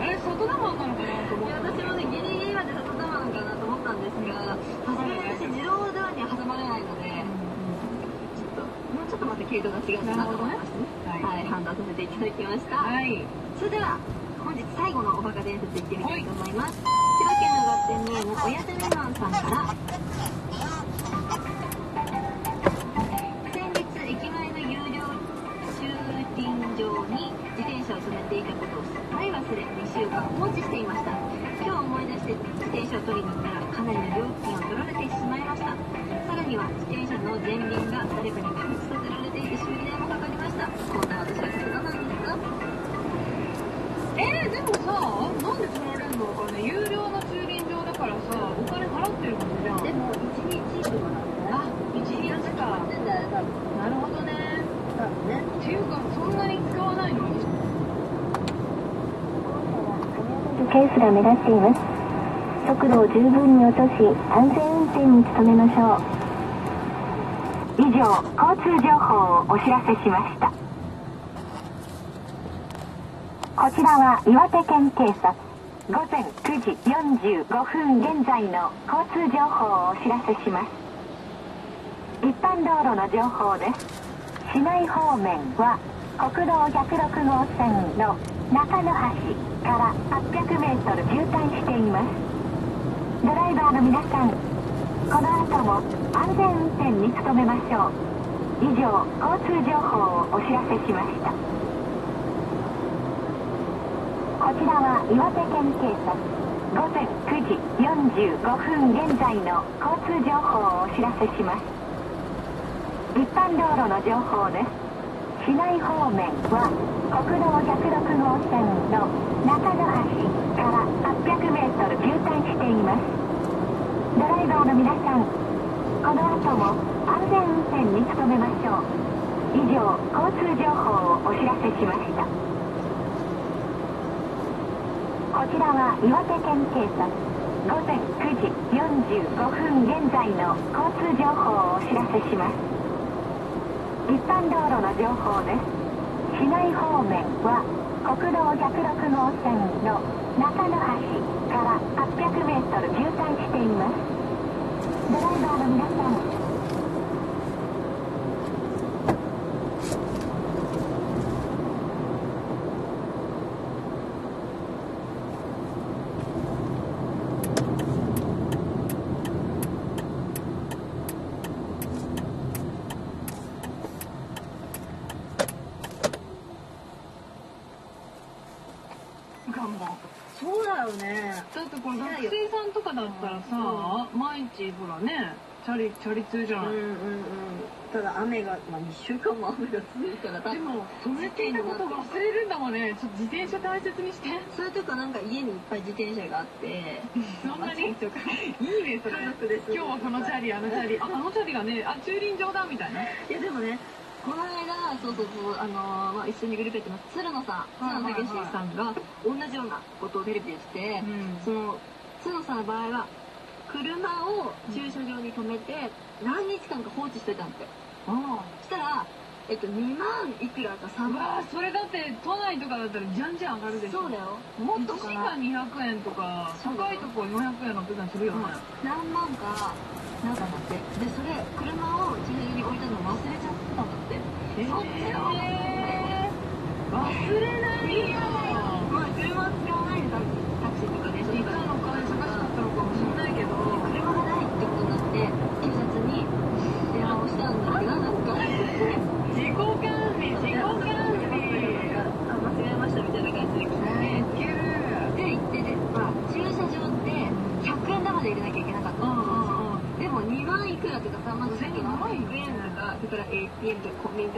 えサトダマンなのかなと思いやった私もねギリギリまでサトダマンかなと思ったんですがさすがに私自動ドアには挟まれないのでちょっともうちょっとまた系統が違うかなと思いましてねはいはい、判断させていただきました。はいそれでは、本日最後のおバカ伝説いってみたいと思います。千葉県のガッテンネーム、おやすみマンさんから、スが目立っています。速度を十分に落とし安全運転に努めましょう。以上交通情報をお知らせしました。こちらは岩手県警察午前9時45分現在の交通情報をお知らせします。一般道路の情報です。市内方面は国道106号線の中野橋。から800メートル渋滞しています。ドライバーの皆さんこの後も安全運転に努めましょう。以上交通情報をお知らせしました。こちらは岩手県警察午前9時45分現在の交通情報をお知らせします。一般道路の情報です。市内方面は国道106号線の中野橋から800メートル渋滞しています。ドライバーの皆さんこの後も安全運転に努めましょう。以上交通情報をお知らせしました。こちらは岩手県警察午前9時45分現在の交通情報をお知らせします。一般道路の情報です。市内方面は国道106号線の中野橋から800メートル渋滞しています。ドライバーの皆さん頑張そうね。だってこれ学生さんとかだったらさ毎日ほらねチャリチャリ通じゃない、うんうんうん。ただ雨が、まあ、2週間も雨が続いたら多で分も止めていたこと忘れるんだもんね。ちょっと自転車大切にして。それとかなんか家にいっぱい自転車があって。そんなに？いいねそれ家族です。今日はこのチャリあのチャリ。ああのチャリがねあ駐輪場だみたいな。いやでもねこの間そうそうそうあのーまあ、一緒にグループやってます鶴野さん。鶴野武さんが同じようなことをテレビでして、うん。その鶴野さんの場合は車を駐車場に止めて何日間か放置してたんだって。あそしたら、えっと、2万いくらか3あうわ万ーそれだって都内とかだったらじゃんじゃん上がるでしょ。そうだよ。もっと1時間200円とか高いとこ400円600円するよね、何万かなんかだって。でそれ車を駐車場に置いたの忘れちゃ忘れないよまあ車を使わないでタクシーとか電車いとかかのお金探しかったのかもしれないけど車がないってことになって警察に電話をしたんだけどなんか自己管理自己管理あ間違えましたみたいな感じで聞いていけるで行ってねほら駐車場って100円玉で入れなきゃいけなかったうんうんうんでも2万いくらとか3万さっきの100円とかそれから ATM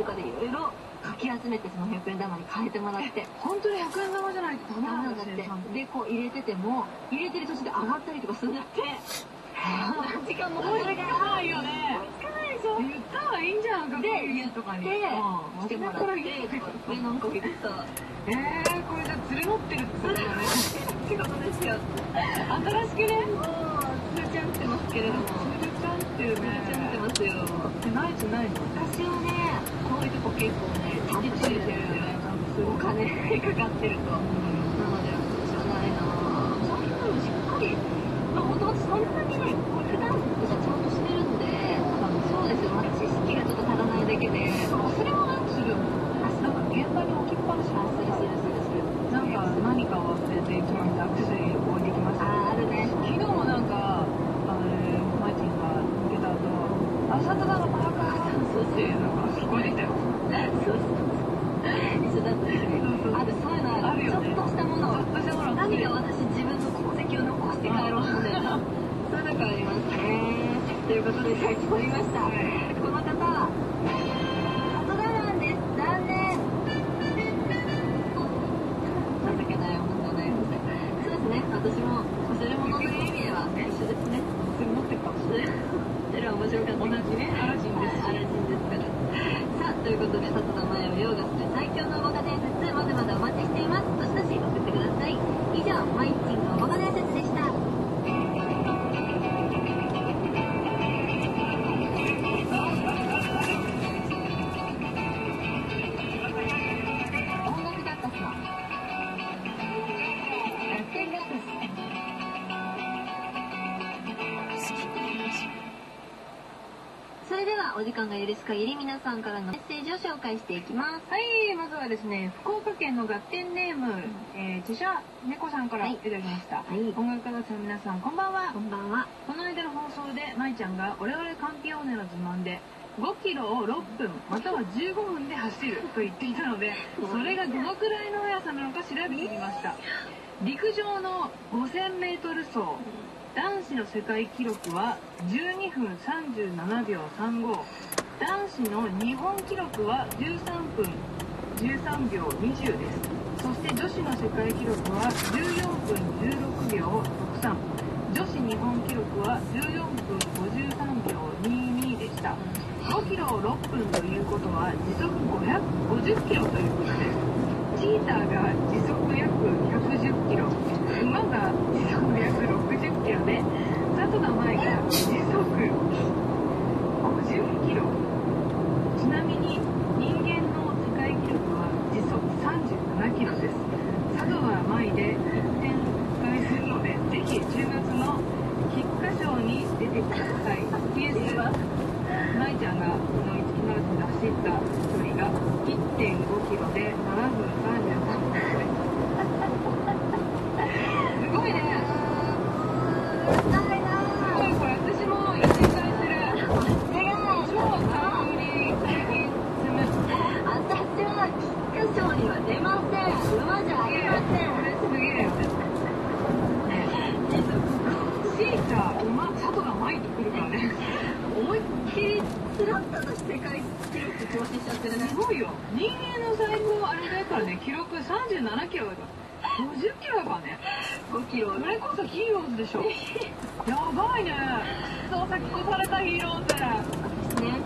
とかでいろいろかき集めてその100円玉に変えてもらって。本当に100円玉じゃないとダメななんんだって。でこう入れてても入れてる途中で上がったりとかするんだって。何時間もかないよねつかないでしょ言ったらいいんじゃんとかに。来うん。てもらってえなんか言ってたえー、これじゃあ連れ乗ってるってことだね。ですよ。新しくね？もうつるちゃんってますけれども。つるちゃんってるつるちゃんってねますよ。えないじゃないの？私はねこういうとこ結構ねタップしてるん。だよねお金かかってるとなのでしょうがないなぁそういうのしっかりまあもともとそんなにね普段間が許す限り皆さんからのメッセージを紹介していきますはい、まずはですね、福岡県のガッテンネーム、えー、自社猫さんからはいいただきました。はい音楽家の皆さん、こんばんはこ。んばんはこの間の放送で、まいちゃんが、俺々カンピオーネの自慢で、5キロを6分、または15分で走ると言っていたので、それがどのくらいの速さなのか調べてみました。陸上の5000メートル走、男子の世界記録は12分37秒35。男子の日本記録は13分13秒20です。そして女子の世界記録は14分16秒63。女子日本記録は14分53秒22でした。5キロを6分ということは時速550キロということです。チーターが時速約110キロ、馬が時速約60キロで、佐藤田舞が時速50キロ。ちなみに人間の世界記録は時速37キロです。佐藤田舞で1点返するので、ぜひ10月の菊花賞に出てください。PS は舞ちゃんがこの1キロで走った距離が1.5キロで7分33秒です。すごいね。痛いなすごいこれ私も1点返せる。違う超タイムリー最近積む。私は菊花賞には出ません馬じゃありませんこれすげえよね。シーター、馬、佐藤が前に来るからね。思いっきりスラッと世界記録更新しちゃってるねすごいよ。人間の最高あれだからね、記録37キロだから。50キロだからね。5キロそれこそヒーローズでしょ。やばいね。そう先越されたヒーローズ。私ね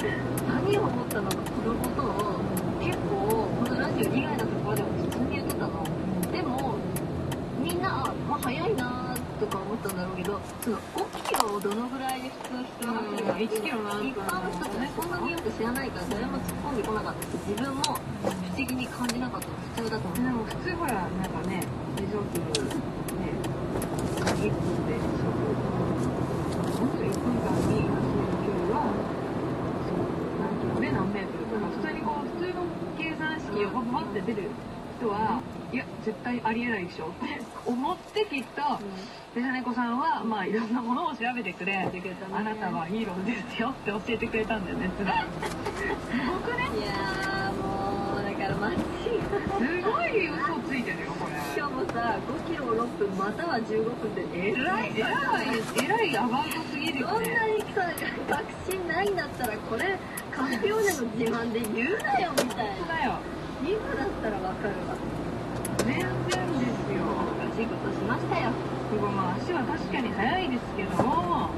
何を思ったのかこのことを結構このラジオ以外のところでも普通に言ってたの。でもみんなあ、まあ、早いなとか思ったんだろうけどその5キロをどのぐらいで普通人が走るかう。ん1キロ何分一般の人ってそんなによく知らないから誰も突っ込んでこなかった。し自分も不思議に感じなかったの。普通だと思う。でも普通ほら、なんかね、時速、ね、1分で時速、もっと1分間に走るって出る人は、いや、絶対ありえないでしょって思ってきっと、で、さねこさんは、まあ、いろんなものを調べてくれ、ねあなたはヒーローですよって教えてくれたんだよね、すごい。すごくねいやーもうだから間違い すごい嘘ついてるよ、さ5キロを6分または15分でえらいえらい、えらいアバウトすぎるそんなよね。にさ確信ないんだったらこれカンピオーネの自慢で言うなよみたいなだよ。今だったらわかるわ全然ですよ。おかしいことしましたよすごい、まあ足は確かに速いですけども、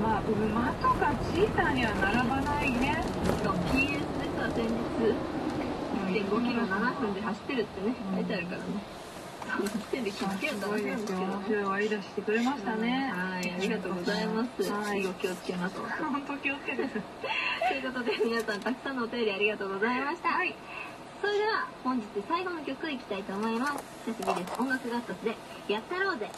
まあ馬とかチーターには並ばないね。しかも PS では先日1.5キロ7分で走ってるってね書いてあるからねすごいですよ。面白い割り出してくれましたね。はいありがとうございますはい。以後気をつけます本当気をつけて。ということで皆さんたくさんのお便りありがとうございました、はい、それでは本日最後の曲いきたいと思います久しぶりです音楽ガットスで「やったろうぜ」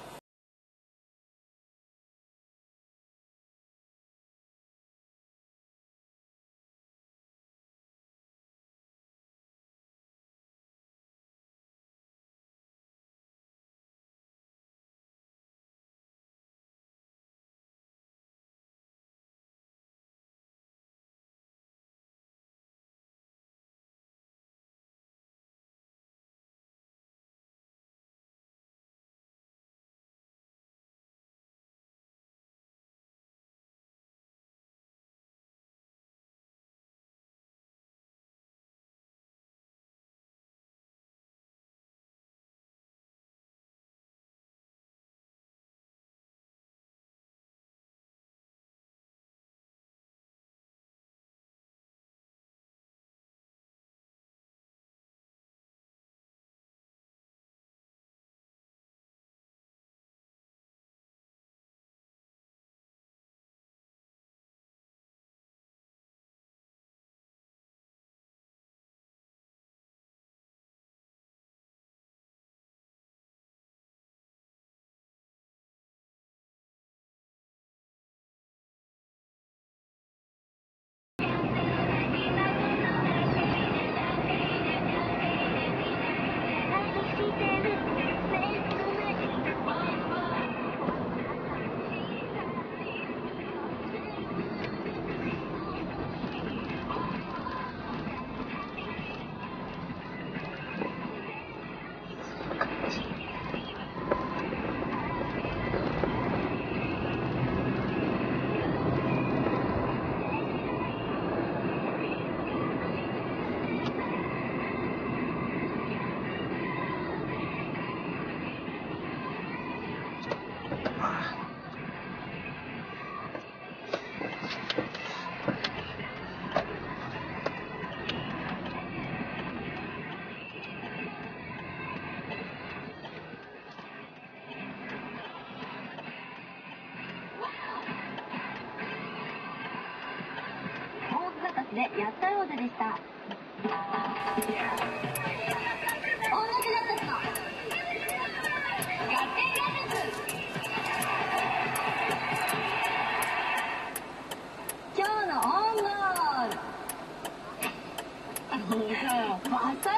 でやったろうぜでした。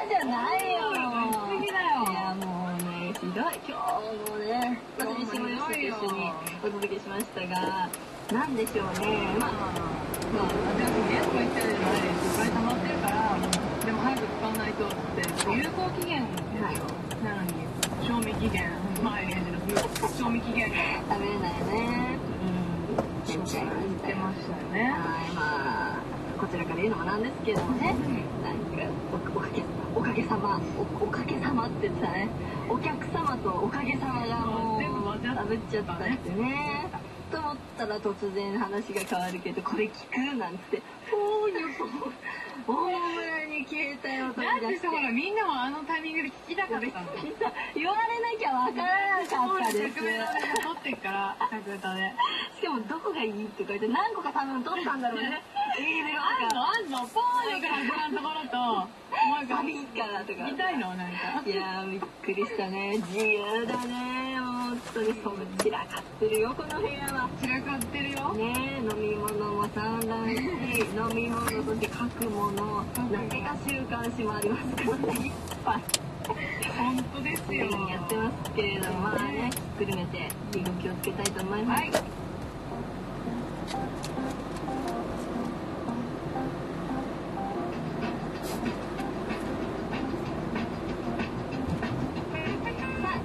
じゃないよ。もうねひどい。今日もね私下吉と一緒にお届けしましたがなんでしょうね。まあまあ、夏休みね、とか言ってるじゃないですか。いっぱい溜まってるから、でも早く使わないとって、有効期限ですよ。なのに、賞味期限、マイレージの賞味期限が、食べれないよねうん、言ってましたよね。はいまあこちらから言うのもなんですけどもねなんかおおかげおかげさまおおかげさまって言ってたねお客様とおかげさまがもう食べちゃったってねと思ったら突然話が変わるけどこれ聞くなんつって大村に携帯を取り出して。だってさ、ほら、みんなもあのタイミングで聞きたかったんだよ。言われなきゃわから。なかったです撮ってっから、着歌で。しかもどこがいいとか言って何個か多分取ったんだろうね。メロあんの？あんの？ポーンから始まるところと、もう一個見たいの？なんか。いやーびっくりしたね。自由だね本当にその散らかってるよこの部屋は散らかってるよ。ねえ飲み物も散乱し飲み物そして書くものなぜか週刊誌もありますからねいっぱい本当ですよ。やってますけれどもまあねひっくるめて以後気をつけたいと思います、はい。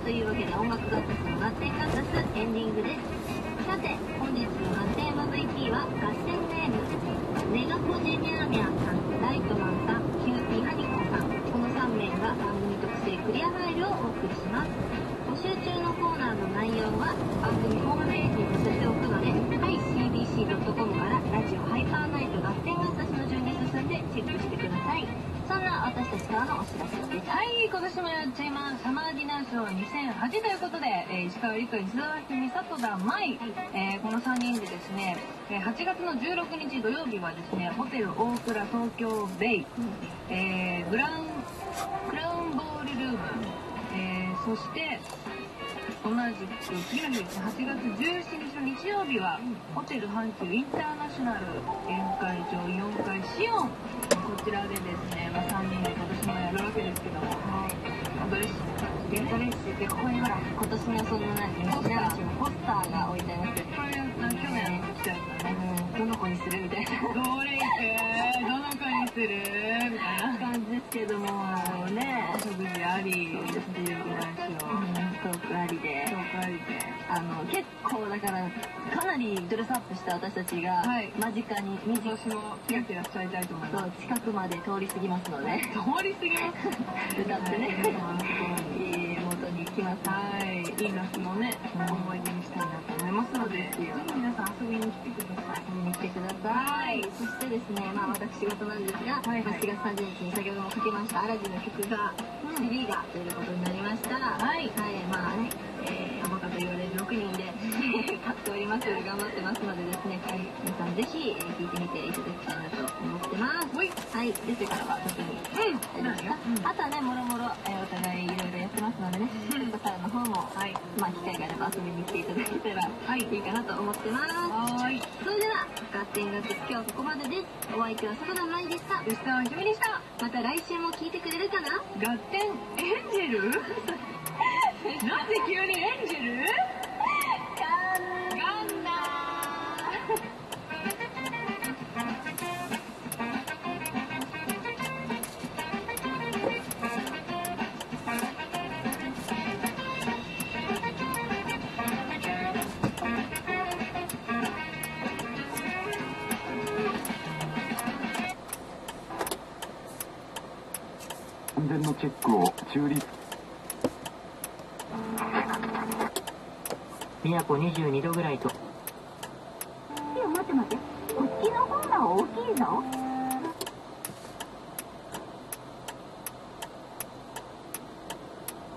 というわけで音楽ガエンディングですさて本日の発展 MVP は合戦ネームネガポジミャーニャンさんライトマンさんキューティーハニコさんこの3名が番組特製クリアファイルをお送りします。募集中のコーナーの内容は番組ホームページに載せておくのではい。CBC.com からラジオハイパーナイト合戦が私の順に進んでチェックしてくださいそんな私たちからのお知らせですサマーディナーショー2008ということで、えー石川理香石澤ひ里田舞、えーこの3人でですねえー8月の16日土曜日はですねホテル大倉東京ベイ、えーグランクラウンボールルーム、えーそして同じく次の日ですね8月17日の日曜日は、ホテル阪急インターナショナル宴会場4階シオンこちらでですね、まあ、3人で今年もやるわけですけども、ドレッシングゲントレッシュでここにほら今年のその何ポスターポスターが置いてありますこれな去年来ちゃったねうんどの子にするみたいな。どれ行くどの子にするみたいな。感じですけどもね。お食事ありっていう話をトークありで。紹介で。あの結構だからかなりドレスアップした私たちがはい。間近に身近今年もキラキラしちゃいたいと思います。そう近くまで通り過ぎますので。通り過ぎます。歌ってね。はい。いい元に来ます。はい、いい夏のね、思い出にしたいなとますので、ぜひ皆さん遊びに来てください。遊びに来てください。そしてですね、まあ私事なんですが、はいはいまあ4月30日に先ほどもかけましたアラジンの曲が、CD がということになりました。はいまあね、えー、アバカと言われる6人で 買っております。頑張ってますのでですね、皆さんぜひ、えー聞いてみていただきたいなと思ってます。ほいはい、出てからは特に。うんあとはね、もろもろ、えーお互い遊びに来ていただけたら、はいいいかなと思ってます。はーい。それでは、ガッテンガッツ今日はここまでです。お相手は坂田舞でした。吉沢ひとみでした。また来週も聞いてくれるかな？ガッテンエンジェル？なんで急にエンジェル？宮古22度ぐらいと。いや待って待って。こっちの方が大きいぞ。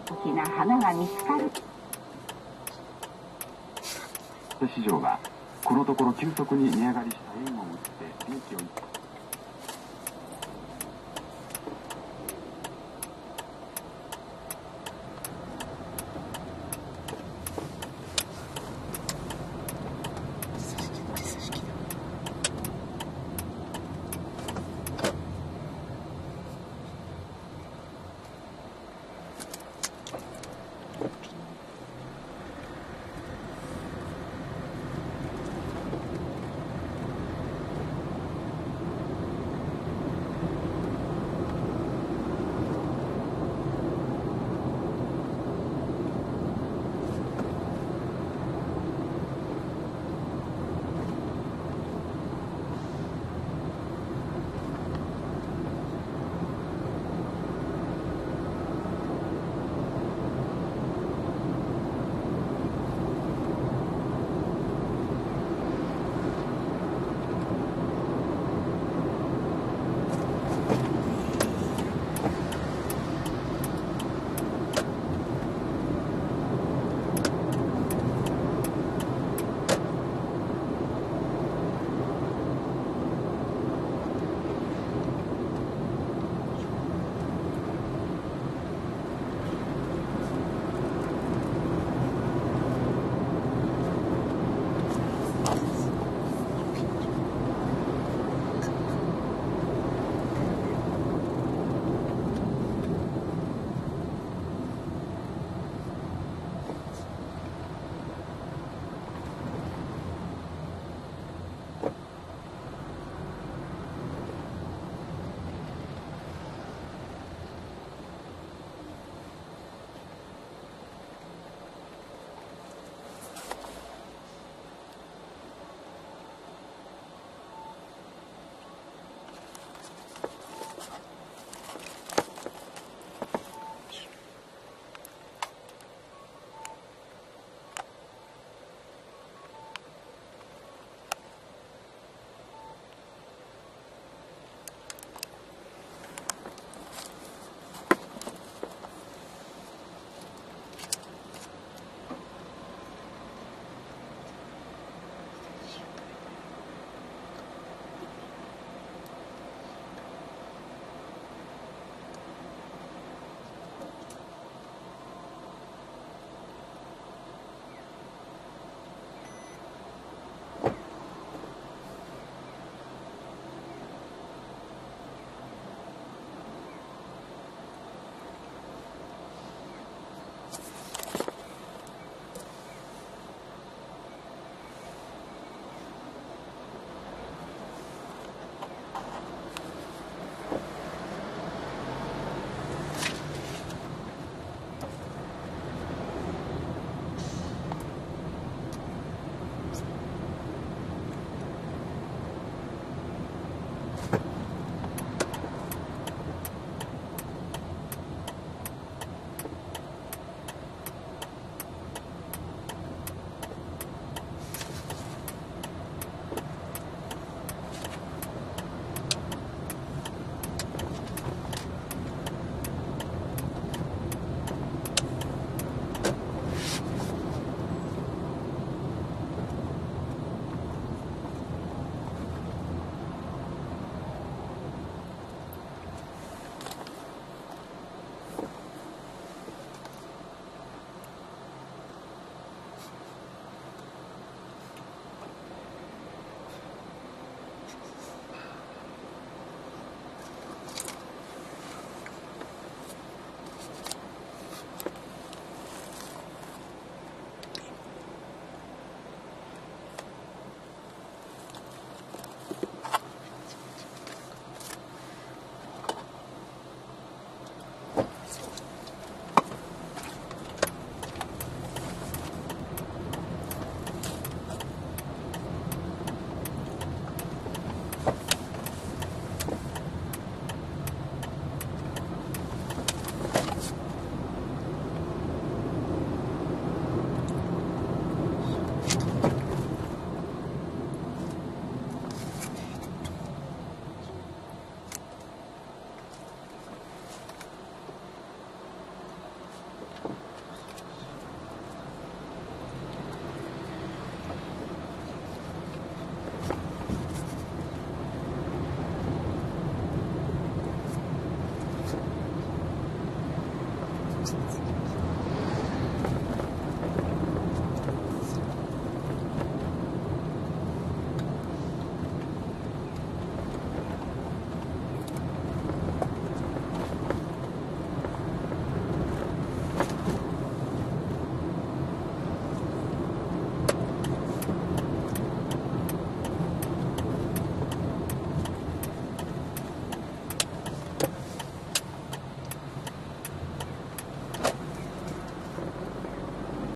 大きな花が見つかる。市場はこのところ急速に値上がりした円を売って利益を一